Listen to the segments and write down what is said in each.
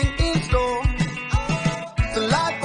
in store. The light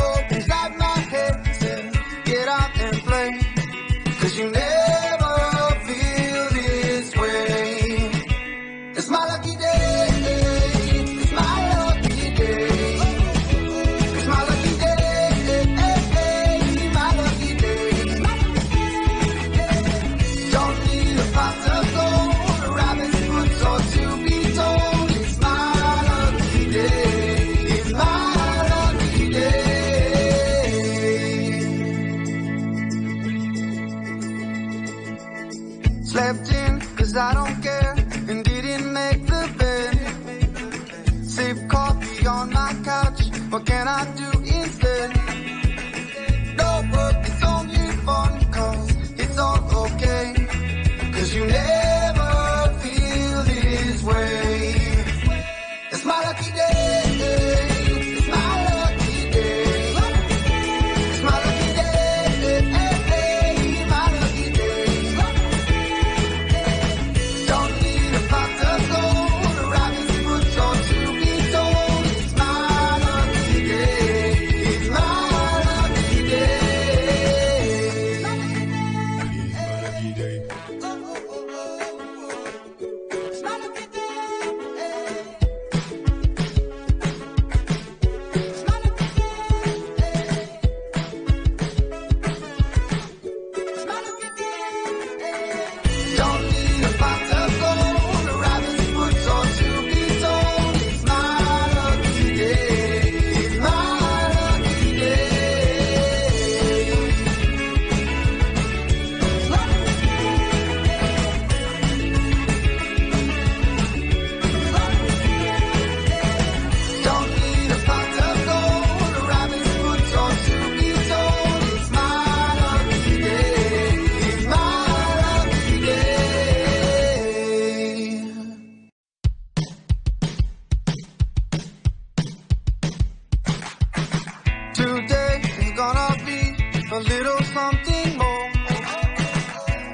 little something more.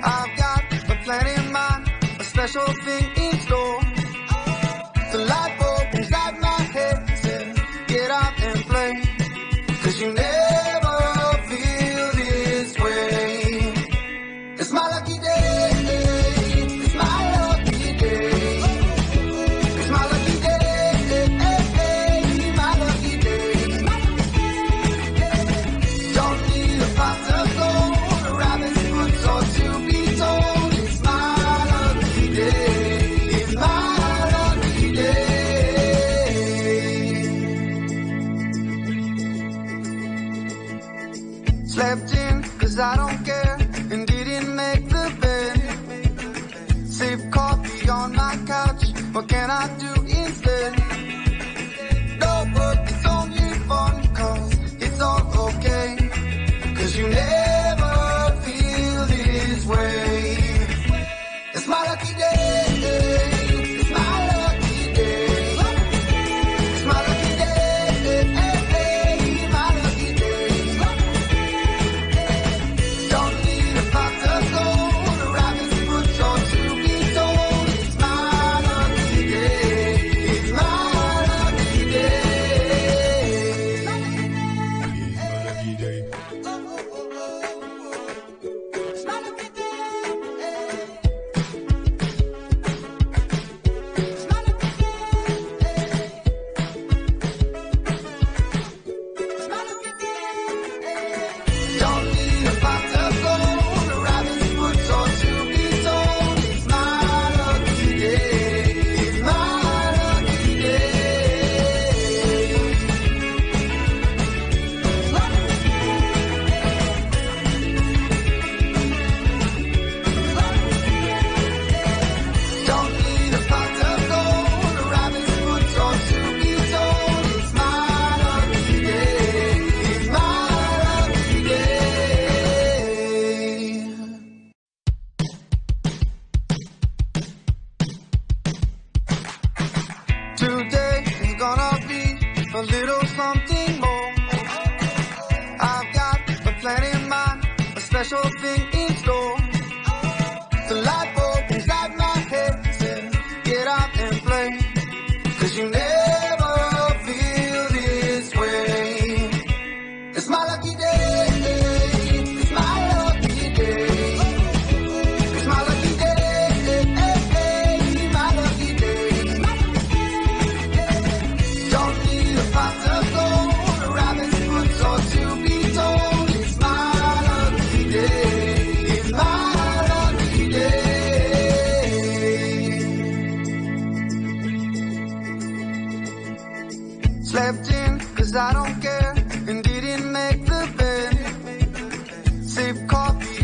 I've got a plan in mind, a special thing. Slept in, cause I don't care, and didn't make the bed. Sip coffee on my couch, what can I do?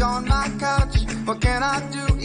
on my couch. What can I do?